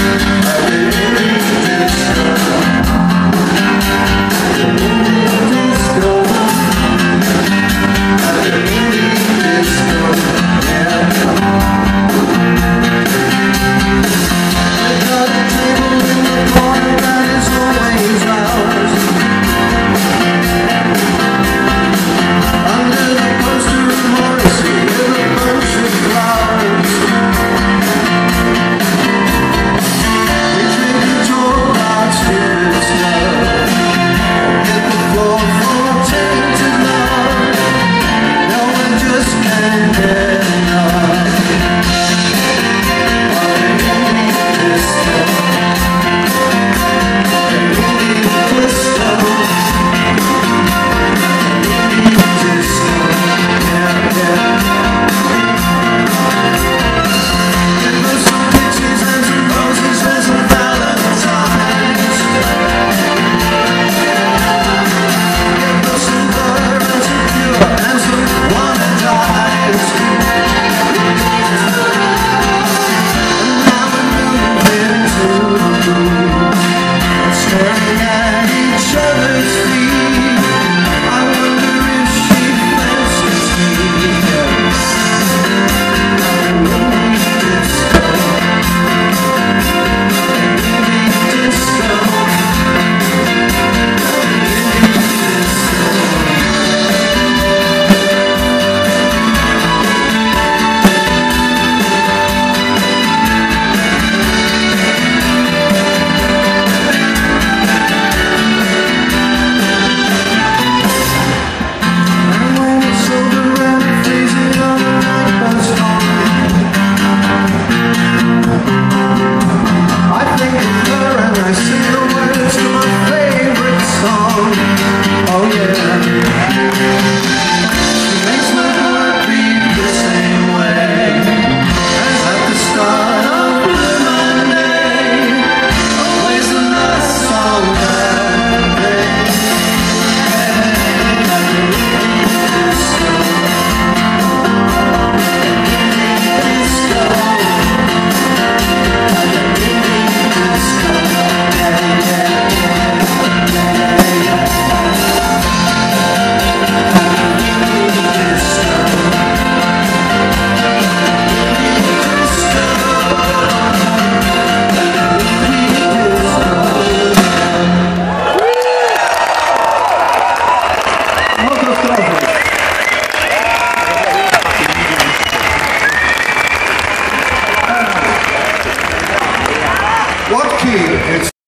I believe this to